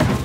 you.